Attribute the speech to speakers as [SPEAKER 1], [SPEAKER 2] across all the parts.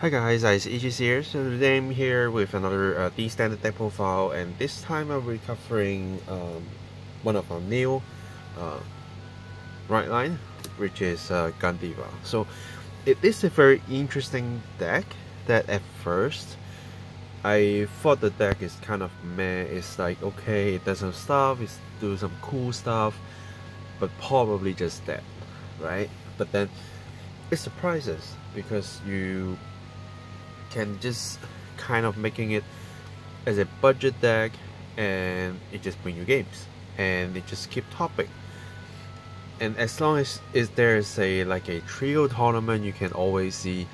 [SPEAKER 1] Hi guys, it's Aegis here. So today I'm here with another uh, D standard deck profile and this time I'll be covering um, one of our new uh, ride line which is uh, Gandiva. So it is a very interesting deck that at first I thought the deck is kind of meh. It's like okay, it does some stuff, it's do some cool stuff, but probably just that, right? But then it surprises because you can just kind of making it as a budget deck and it just bring you games and it just keep topping and as long as is there's a like a trio tournament you can always see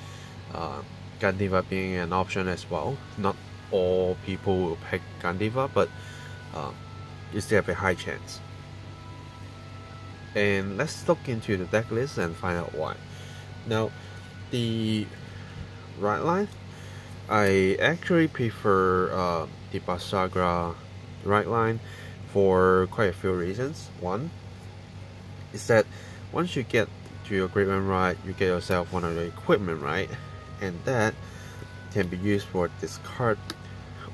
[SPEAKER 1] uh, Gandiva being an option as well. Not all people will pick Gandiva but uh, you still have a high chance. And let's look into the deck list and find out why. Now the ride line I actually prefer uh, the Basagra ride line for quite a few reasons. One is that once you get to your 1 right, you get yourself one of the equipment right, and that can be used for discard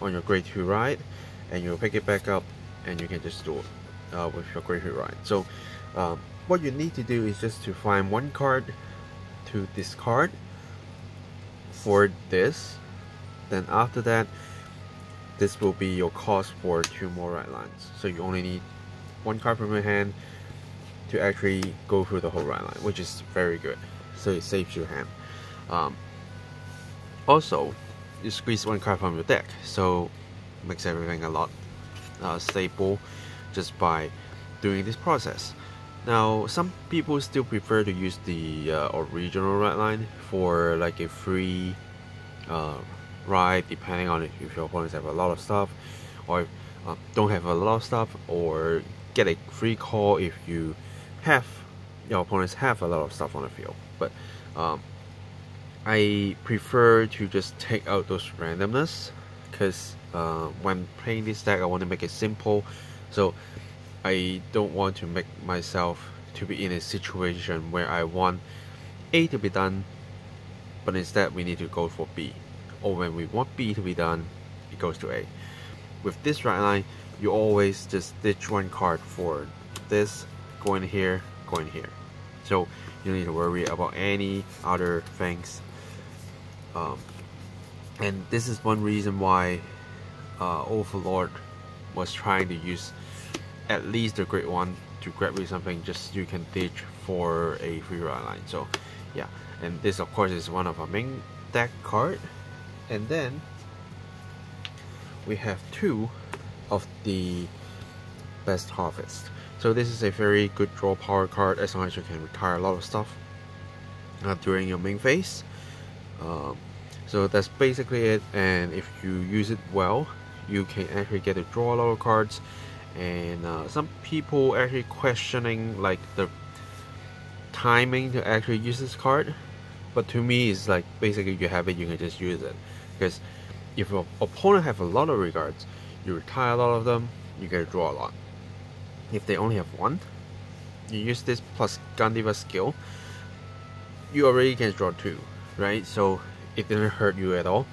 [SPEAKER 1] on your grade 2 right, and you'll pick it back up and you can just do it uh, with your grade 2 right. So um, what you need to do is just to find one card to discard for this then after that this will be your cost for two more ride lines. So you only need one card from your hand to actually go through the whole ride line which is very good. So it saves your hand. Um, also you squeeze one card from your deck. So makes everything a lot uh, stable just by doing this process. Now some people still prefer to use the uh, original right line for like a free uh, right depending on if your opponents have a lot of stuff or uh, don't have a lot of stuff or get a free call if you have your opponents have a lot of stuff on the field. But um, I prefer to just take out those randomness because uh, when playing this deck I want to make it simple. So I don't want to make myself to be in a situation where I want A to be done but instead we need to go for B or when we want B to be done, it goes to A. With this ride line, you always just ditch one card for this, going here, going here. So you don't need to worry about any other things. Um, and this is one reason why uh, Overlord was trying to use at least the great one to grab you something just you can ditch for a free ride line. So yeah, and this of course is one of our main deck card and then we have two of the best harvest. So this is a very good draw power card as long as you can retire a lot of stuff uh, during your main phase. Um, so that's basically it and if you use it well you can actually get to draw a lot of cards. And uh, some people actually questioning like the timing to actually use this card. But to me it's like basically you have it you can just use it because if your opponent have a lot of regards you retire a lot of them you get to draw a lot. If they only have one you use this plus Gandiva skill you already can draw two right? So it didn't hurt you at all.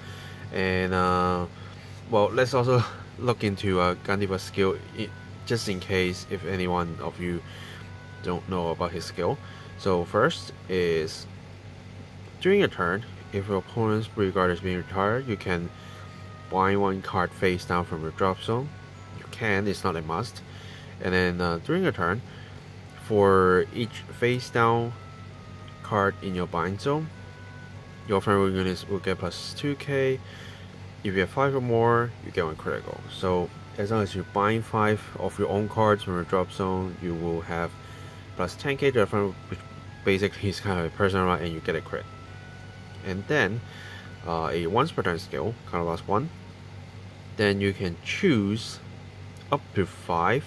[SPEAKER 1] And uh, well let's also look into uh, Gandiva skill just in case if anyone of you don't know about his skill. So first is during a turn if your opponent's Blue Guard is being retired, you can bind one card face down from your drop zone. You can, it's not a must. And then uh, during a turn, for each face down card in your bind zone, your friendly units will get plus 2k. If you have 5 or more, you get one critical. So as long as you bind 5 of your own cards from your drop zone, you will have plus 10k to your friend, which basically is kind of a persona ride and you get a crit and then uh, a once per skill, kind of last one. Then you can choose up to five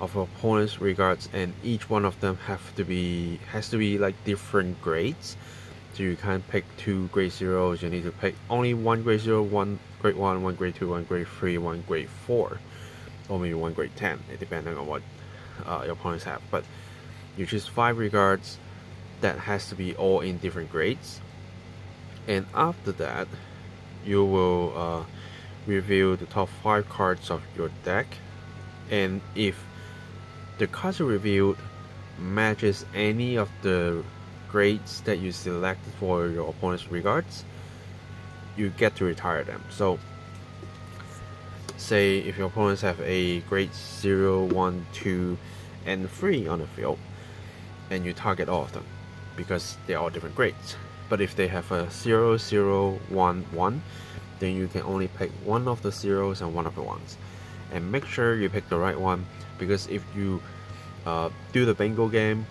[SPEAKER 1] of opponent's regards, and each one of them have to be has to be like different grades. So you can't pick two grade zeros. You need to pick only one grade zero, one grade one, one grade two, one grade three, one grade four, or maybe one grade ten, depending on what uh, your opponents have. But you choose five regards that has to be all in different grades and after that you will uh, review the top 5 cards of your deck. And if the cards you reviewed matches any of the grades that you selected for your opponent's regards you get to retire them. So say if your opponents have a grade 0 1 2 and 3 on the field and you target all of them because they're all different grades but if they have a 0 0 1 1 then you can only pick one of the zeros and one of the ones. And make sure you pick the right one because if you uh, do the bingo game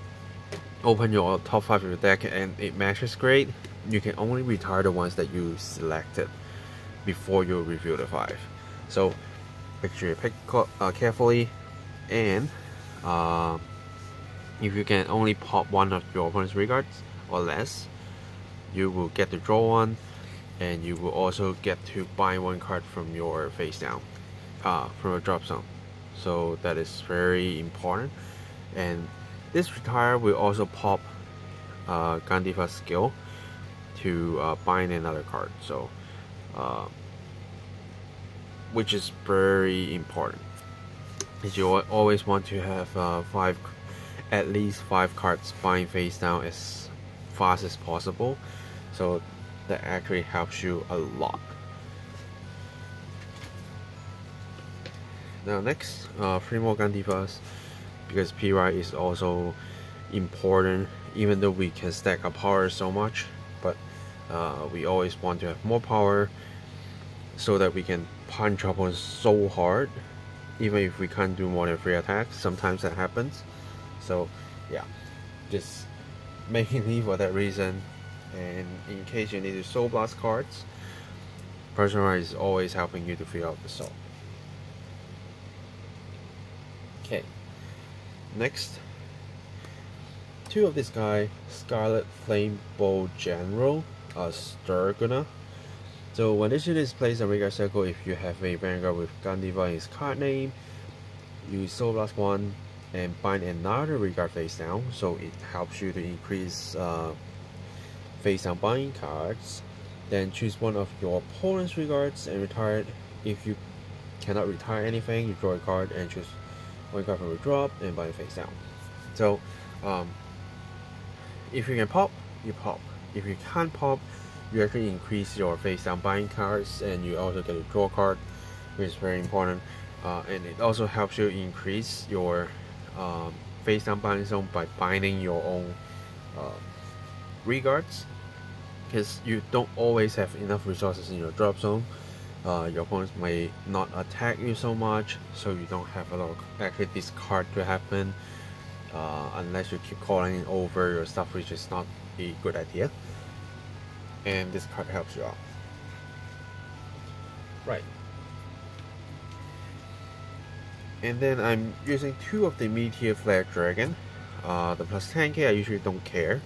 [SPEAKER 1] open your top 5 of your deck and it matches great you can only retire the ones that you selected before you review the 5 so make sure you pick uh, carefully and uh, if you can only pop one of your opponent's regards or less you will get to draw one and you will also get to buy one card from your face down uh, from a drop zone. So that is very important. And this retire will also pop uh, Gandiva skill to uh, bind another card. So uh, which is very important. Is you always want to have uh, five at least five cards bind face down as fast as possible so that actually helps you a lot. Now next uh, three more Gandivas because PY is also important even though we can stack our power so much but uh, we always want to have more power so that we can punch opponents so hard even if we can't do more than three attacks. Sometimes that happens. So yeah just mainly for that reason and in case you need soul blast cards personalize is always helping you to fill out the soul. Okay. Next. Two of this guy scarlet flame bow general uh Sturguna so when this unit is placed on Vanguard Circle, if you have a Vanguard with Gandiva in its card name, you Soul Blast 1 and bind another Regard face down, so it helps you to increase uh, face down binding cards. Then choose one of your opponent's regards and retire it. If you cannot retire anything, you draw a card and choose one card from your drop and bind face down. So, um, if you can pop, you pop. If you can't pop, you actually increase your face down buying cards and you also get a draw card which is very important uh, and it also helps you increase your um, face down binding zone by binding your own uh, regards because you don't always have enough resources in your drop zone uh, your opponents may not attack you so much so you don't have a lot of actually this card to happen uh, unless you keep calling over your stuff which is not a good idea and this card helps you out. Right. And then I'm using two of the Meteor Flare Dragon. Uh, the plus 10k I usually don't care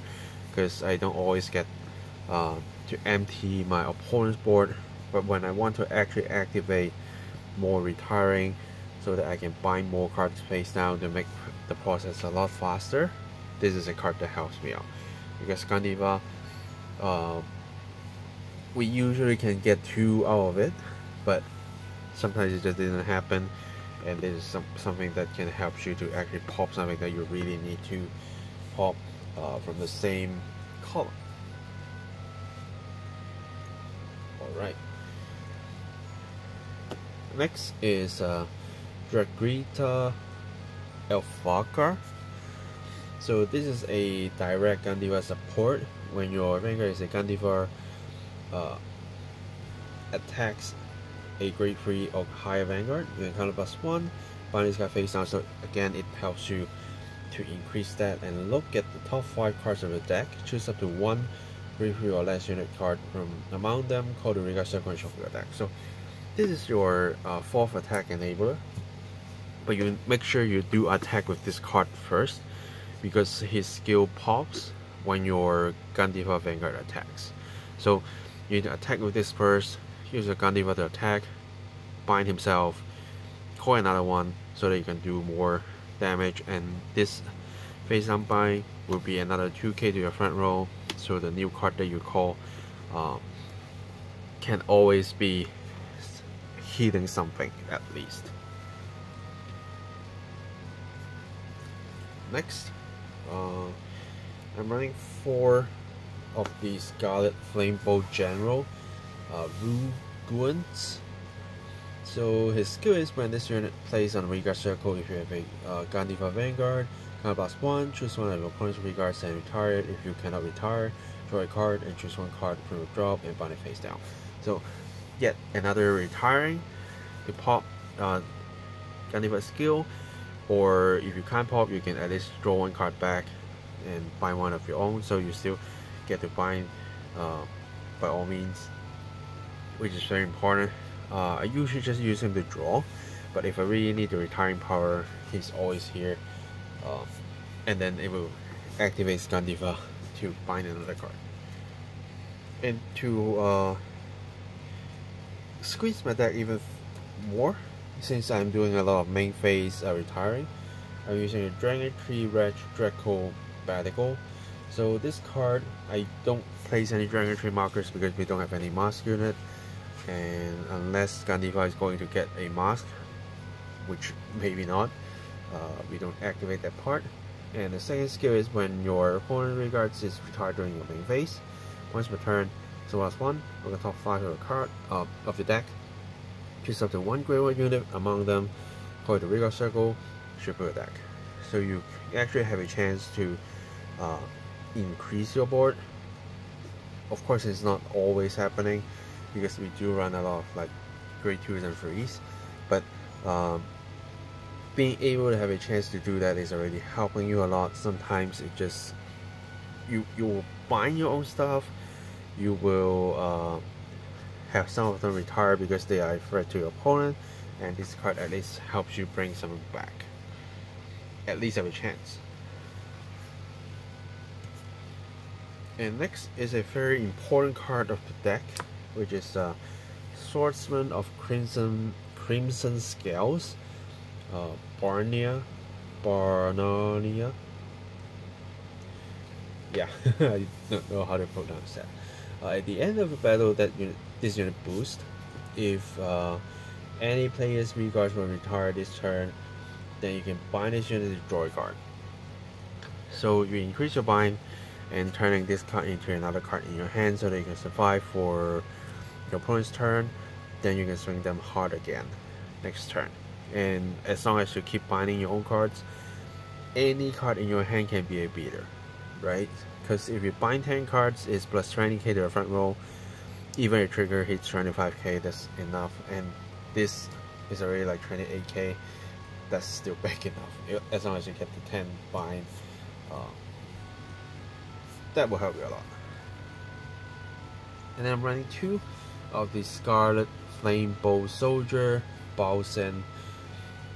[SPEAKER 1] because I don't always get uh, to empty my opponent's board but when I want to actually activate more retiring so that I can bind more cards face down to make the process a lot faster this is a card that helps me out. Because Gandiva uh, we usually can get two out of it but sometimes it just didn't happen and this is some, something that can help you to actually pop something that you really need to pop uh, from the same column alright next is uh, Dragrita Elfakar so this is a direct Gandiva support. When your Vanguard is a Gandiva uh, attacks a grade 3 or higher vanguard, you can counter plus 1, bind this guy face down, so again it helps you to increase that. And look at the top 5 cards of the deck, choose up to one 3 or less unit card from among them, call the regard and shuffle your deck. So this is your uh, 4th attack enabler, but you make sure you do attack with this card first, because his skill pops when your Gandiva Vanguard attacks. So you need to attack with this first, use your Gandiva to attack, bind himself, call another one so that you can do more damage and this face down bind will be another 2k to your front row so the new card that you call um, can always be hitting something at least. Next, uh, I'm running four of the Scarlet Flamebolt General uh, Ru. So his skill is when this unit plays on Rearguard Circle, if you have a uh, Gandiva Vanguard, Blast 1, choose one of your opponent's Rearguards and retire it. If you cannot retire, draw a card and choose one card from your drop and bind it face down. So yet another retiring. You pop uh, Gandiva skill, or if you can't pop, you can at least draw one card back and bind one of your own. So you still get to bind uh, by all means, which is very important. Uh, I usually just use him to draw, but if I really need the retiring power, he's always here. Uh, and then it will activate Gandiva to bind another card. And to uh, squeeze my deck even more, since I'm doing a lot of main phase uh, retiring, I'm using a Dragon Tree Red Draco Batical. So this card, I don't place any Dragon Tree markers because we don't have any mask unit and unless Gandiva is going to get a mask which maybe not uh, we don't activate that part. And the second skill is when your opponent rearguards is retired during your main phase. Once per turn so last one on the top 5 of the card uh, of the deck. Choose up to one graveyard unit among them call it the rearguard circle shuffle your deck. So you actually have a chance to uh, increase your board. Of course it's not always happening because we do run a lot of like grade twos and threes but um, being able to have a chance to do that is already helping you a lot. Sometimes it just you you will bind your own stuff. You will uh, have some of them retire because they are a threat to your opponent and this card at least helps you bring some back. At least have a chance. And next is a very important card of the deck which is uh, Swordsman of Crimson Crimson Scales, uh, Barnia, Barnonia. Yeah, I don't know how to pronounce that. Uh, at the end of a battle, that unit, this unit boost. If uh, any player's rearguards will retire this turn, then you can bind this unit to draw a card. So you increase your bind and turning this card into another card in your hand so that you can survive for your opponent's turn, then you can swing them hard again next turn. And as long as you keep binding your own cards, any card in your hand can be a beater, right? Because if you bind 10 cards, it's plus 20k to the front row. Even a trigger hits 25k, that's enough. And this is already like 28k, that's still big enough. As long as you get the 10 bind, uh, that will help you a lot. And then I'm running two of the Scarlet Flamebolt Soldier Bowsen.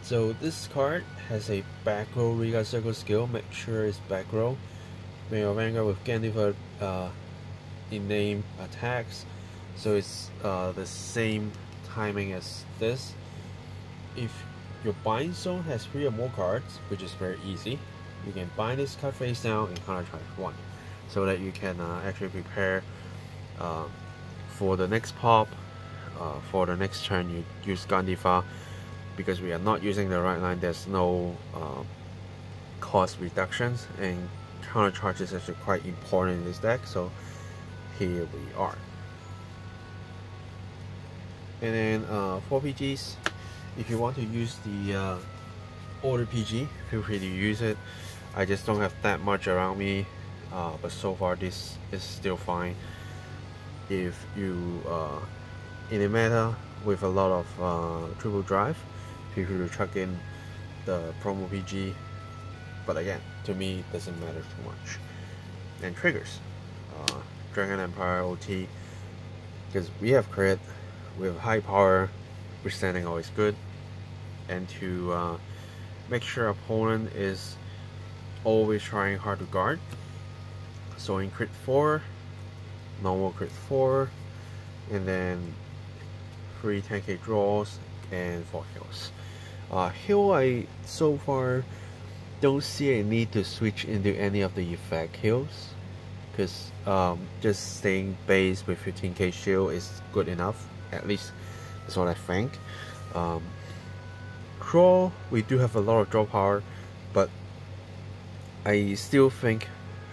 [SPEAKER 1] So this card has a back row rearguard circle skill, make sure it's back row. When your Vanguard with Gandiva uh, in name attacks, so it's uh, the same timing as this. If your bind zone has three or more cards, which is very easy, you can bind this card face down and counter charge one, so that you can uh, actually prepare um, for the next pop, uh, for the next turn you use Gandiva because we are not using the ride line there's no uh, cost reductions and counter charge is actually quite important in this deck so here we are. And then uh, for PGs if you want to use the uh, older PG feel free to use it. I just don't have that much around me uh, but so far this is still fine. If you uh, in a meta with a lot of uh, triple drive free to chuck in the promo PG but again to me it doesn't matter too much. And triggers. Uh, Dragon Empire OT because we have crit we have high power we're standing always good. And to uh, make sure opponent is always trying hard to guard. So in crit 4 normal crit 4 and then 3 10k draws and 4 heals. Uh, heal I so far don't see a need to switch into any of the effect heals because um, just staying base with 15k shield is good enough at least that's what I think. Um, draw we do have a lot of draw power but I still think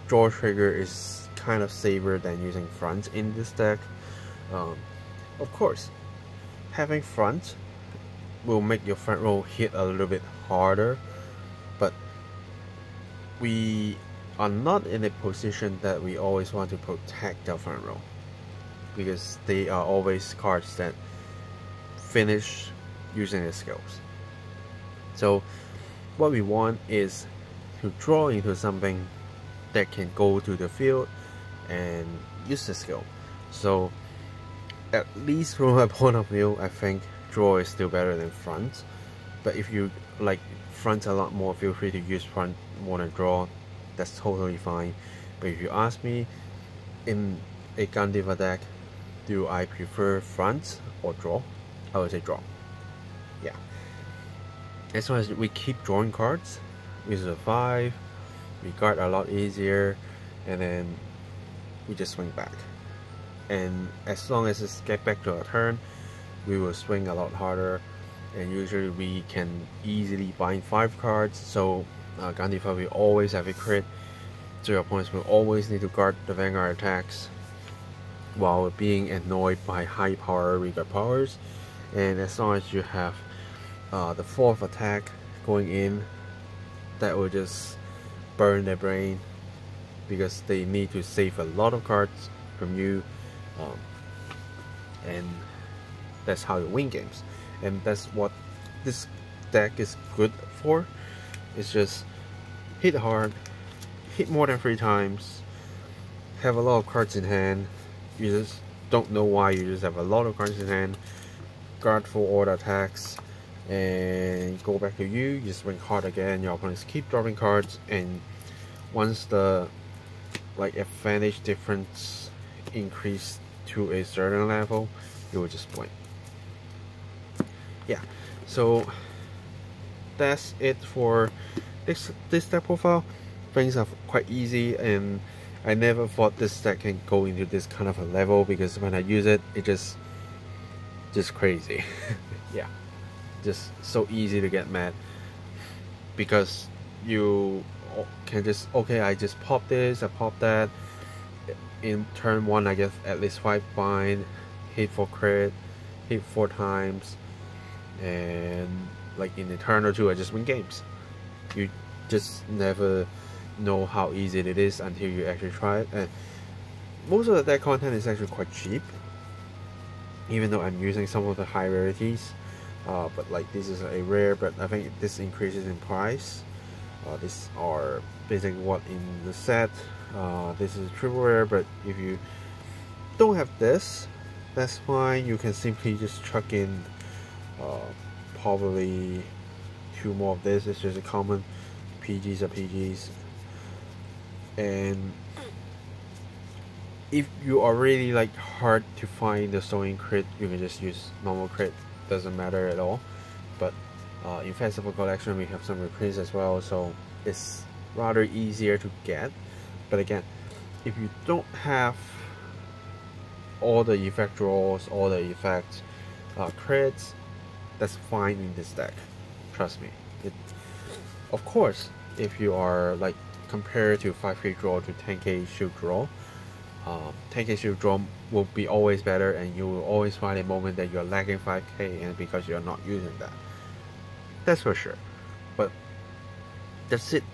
[SPEAKER 1] draw trigger is kind of safer than using front in this deck. Um, of course having front will make your front row hit a little bit harder but we are not in a position that we always want to protect our front row because they are always cards that finish using their skills. So what we want is to draw into something that can go to the field and use the skill. So at least from my point of view I think draw is still better than front. But if you like front a lot more feel free to use front more than draw. That's totally fine. But if you ask me in a Gandiva deck do I prefer front or draw? I would say draw. Yeah. As long as we keep drawing cards we survive we guard a lot easier and then we just swing back. And as long as it's get back to our turn we will swing a lot harder. And usually we can easily bind 5 cards. So uh, Gandiva will always have a crit. So your opponents will always need to guard the Vanguard attacks while being annoyed by high power Rigard powers. And as long as you have uh, the fourth attack going in that will just burn their brain because they need to save a lot of cards from you. Um, and that's how you win games. And that's what this deck is good for. It's just hit hard hit more than three times have a lot of cards in hand. You just don't know why you just have a lot of cards in hand. Guard for all the attacks and go back to you. You swing hard again. Your opponents keep dropping cards. And once the like advantage difference increase to a certain level you will just win yeah. So that's it for this this deck profile. Things are quite easy and I never thought this deck can go into this kind of a level because when I use it it just just crazy. Yeah. Just so easy to get mad. Because you can just okay I just pop this I pop that. In turn one I get at least five bind hit for crit hit four times and like in a turn or two I just win games. You just never know how easy it is until you actually try it. And most of that content is actually quite cheap even though I'm using some of the high rarities. Uh, but like this is a rare but I think this increases in price. Uh, these are basically what in the set. Uh, this is a triple rare but if you don't have this that's fine. You can simply just chuck in uh, probably two more of this. It's just a common PGs are PGs and if you are really like hard to find the sewing crit you can just use normal crit. Doesn't matter at all. But uh, in festival collection we have some reprints as well so it's rather easier to get. But again if you don't have all the effect draws all the effect uh, crits that's fine in this deck. Trust me. It, of course if you are like compared to 5k draw to 10k shield draw um, 10k shield draw will be always better and you will always find a moment that you're lagging 5k and because you're not using that. That's for sure. But does it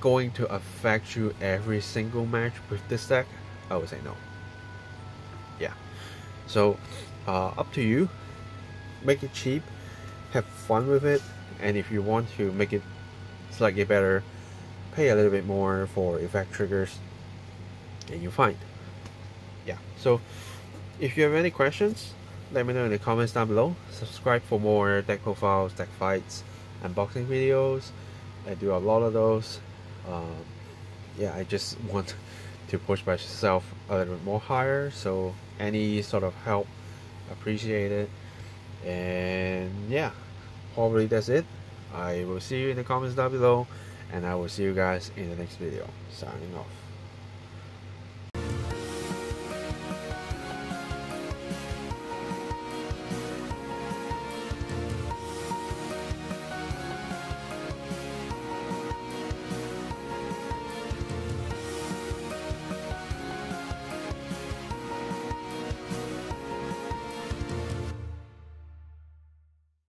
[SPEAKER 1] going to affect you every single match with this deck? I would say no. Yeah. So uh, up to you make it cheap have fun with it and if you want to make it slightly better pay a little bit more for effect triggers and you find yeah so if you have any questions let me know in the comments down below. Subscribe for more deck profiles deck fights unboxing videos. I do a lot of those. Um, yeah I just want to push myself a little bit more higher so any sort of help appreciate it and yeah probably that's it. I will see you in the comments down below and I will see you guys in the next video. Signing off